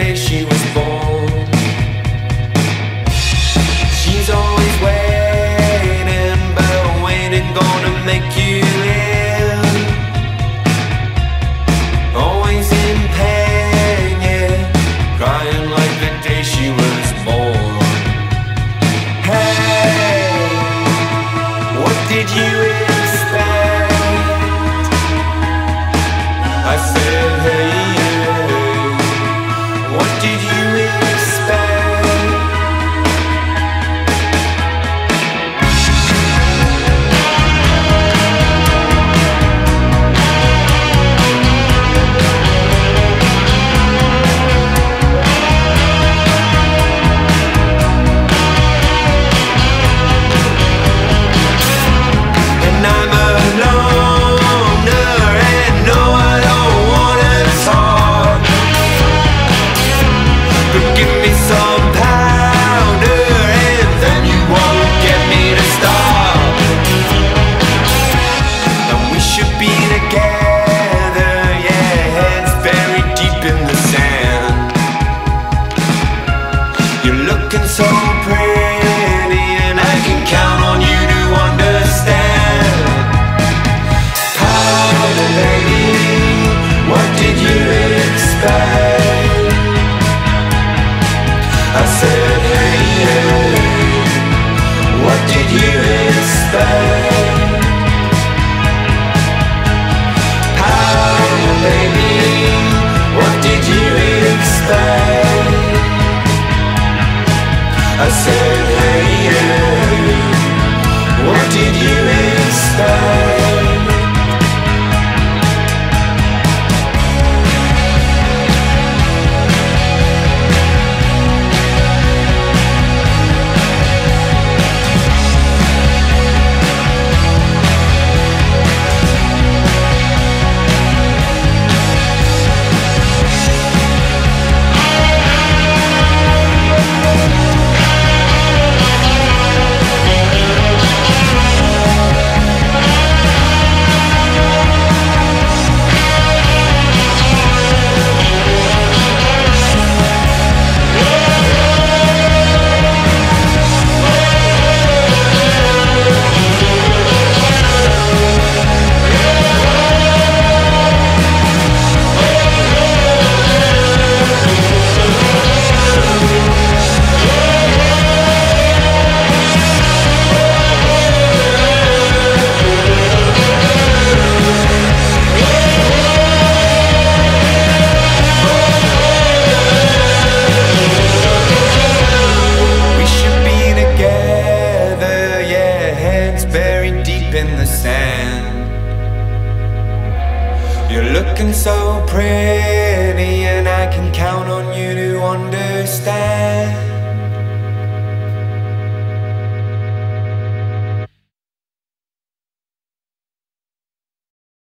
day she was born. She's always waiting, but waiting gonna make you. Always crying like the day she was born. Hey, what did you? back. in the sand. You're looking so pretty, and I can count on you to understand.